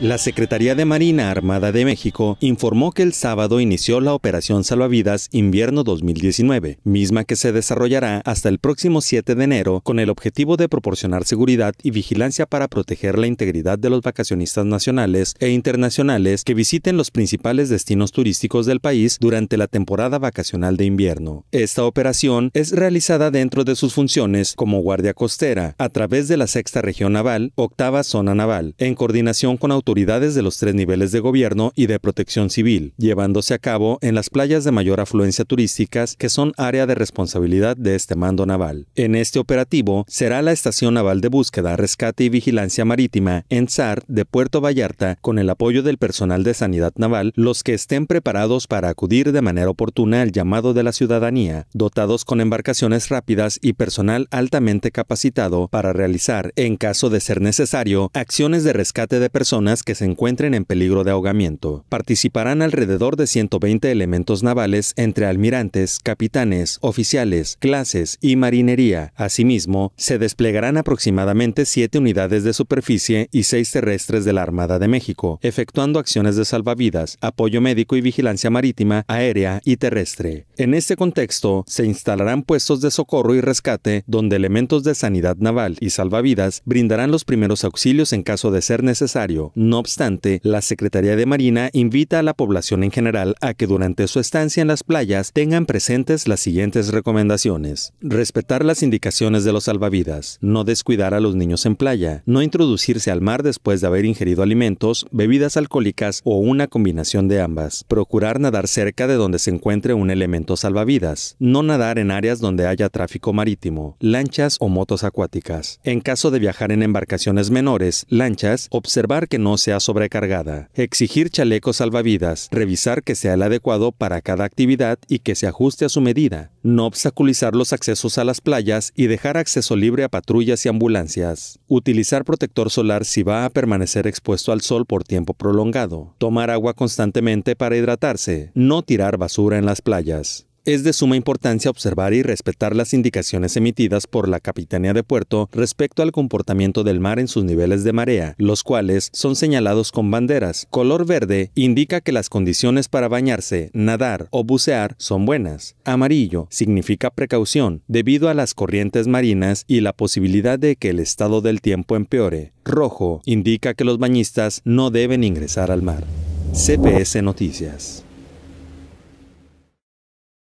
La Secretaría de Marina Armada de México informó que el sábado inició la Operación Salvavidas Invierno 2019, misma que se desarrollará hasta el próximo 7 de enero con el objetivo de proporcionar seguridad y vigilancia para proteger la integridad de los vacacionistas nacionales e internacionales que visiten los principales destinos turísticos del país durante la temporada vacacional de invierno. Esta operación es realizada dentro de sus funciones como guardia costera a través de la Sexta Región Naval, Octava Zona Naval, en coordinación con autoridades autoridades de los tres niveles de gobierno y de protección civil, llevándose a cabo en las playas de mayor afluencia turísticas que son área de responsabilidad de este mando naval. En este operativo será la Estación Naval de Búsqueda, Rescate y Vigilancia Marítima en SAR de Puerto Vallarta con el apoyo del personal de sanidad naval los que estén preparados para acudir de manera oportuna al llamado de la ciudadanía, dotados con embarcaciones rápidas y personal altamente capacitado para realizar, en caso de ser necesario, acciones de rescate de personas que se encuentren en peligro de ahogamiento. Participarán alrededor de 120 elementos navales entre almirantes, capitanes, oficiales, clases y marinería. Asimismo, se desplegarán aproximadamente 7 unidades de superficie y 6 terrestres de la Armada de México, efectuando acciones de salvavidas, apoyo médico y vigilancia marítima, aérea y terrestre. En este contexto, se instalarán puestos de socorro y rescate donde elementos de sanidad naval y salvavidas brindarán los primeros auxilios en caso de ser necesario. No obstante, la Secretaría de Marina invita a la población en general a que durante su estancia en las playas tengan presentes las siguientes recomendaciones. Respetar las indicaciones de los salvavidas, no descuidar a los niños en playa, no introducirse al mar después de haber ingerido alimentos, bebidas alcohólicas o una combinación de ambas. Procurar nadar cerca de donde se encuentre un elemento salvavidas. No nadar en áreas donde haya tráfico marítimo, lanchas o motos acuáticas. En caso de viajar en embarcaciones menores, lanchas, observar que no sea sobrecargada, exigir chalecos salvavidas, revisar que sea el adecuado para cada actividad y que se ajuste a su medida, no obstaculizar los accesos a las playas y dejar acceso libre a patrullas y ambulancias, utilizar protector solar si va a permanecer expuesto al sol por tiempo prolongado, tomar agua constantemente para hidratarse, no tirar basura en las playas. Es de suma importancia observar y respetar las indicaciones emitidas por la Capitanía de Puerto respecto al comportamiento del mar en sus niveles de marea, los cuales son señalados con banderas. Color verde indica que las condiciones para bañarse, nadar o bucear son buenas. Amarillo significa precaución debido a las corrientes marinas y la posibilidad de que el estado del tiempo empeore. Rojo indica que los bañistas no deben ingresar al mar. CPS Noticias.